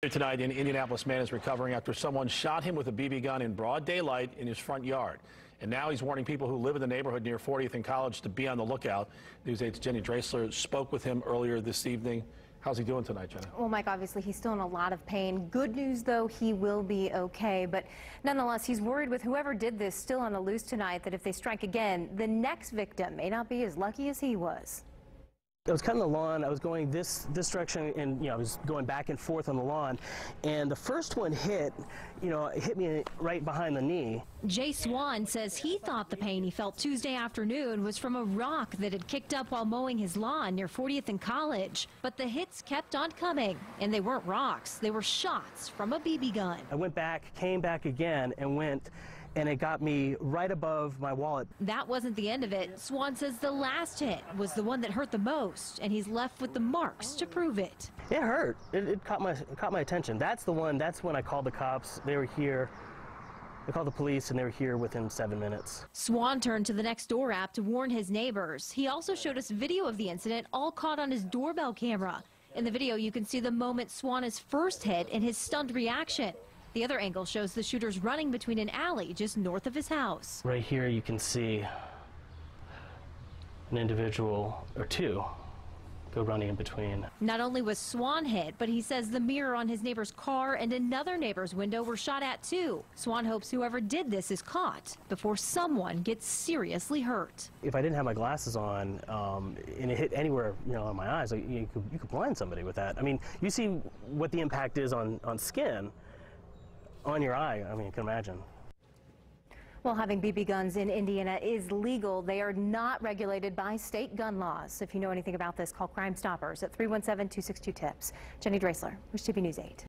Tonight, an Indianapolis man is recovering after someone shot him with a BB gun in broad daylight in his front yard. And now he's warning people who live in the neighborhood near 40th and College to be on the lookout. News 8's Jenny Dreasler spoke with him earlier this evening. How's he doing tonight, Jenny? Well, Mike, obviously he's still in a lot of pain. Good news, though, he will be okay. But nonetheless, he's worried with whoever did this still on the loose tonight that if they strike again, the next victim may not be as lucky as he was. I was cutting the lawn. I was going this this direction, and you know, I was going back and forth on the lawn. And the first one hit, you know, hit me right behind the knee. Jay Swan says he thought the pain he felt Tuesday afternoon was from a rock that had kicked up while mowing his lawn near 40th and College. But the hits kept on coming, and they weren't rocks; they were shots from a BB gun. I went back, came back again, and went and it got me right above my wallet. That wasn't the end of it. Swan says the last hit was the one that hurt the most, and he's left with the marks to prove it. It hurt. It, it caught my it caught my attention. That's the one. That's when I called the cops. They were here. I called the police and they were here within seven minutes. Swan turned to the Nextdoor app to warn his neighbors. He also showed us video of the incident, all caught on his doorbell camera. In the video, you can see the moment Swan is first hit and his stunned reaction. The other angle shows the shooters running between an alley just north of his house. Right here you can see an individual or two go running in between. Not only was Swan hit, but he says the mirror on his neighbor's car and another neighbor's window were shot at too. Swan hopes whoever did this is caught before someone gets seriously hurt. If I didn't have my glasses on um, and it hit anywhere, you know, on my eyes, you, could, you could blind somebody with that. I mean, you see what the impact is on, on skin on your eye. I mean, you can imagine. Well, having BB guns in Indiana is legal. They are not regulated by state gun laws. If you know anything about this, call Crime Stoppers at 317-262-TIPS. Jenny Dreasler, Wish TV News 8.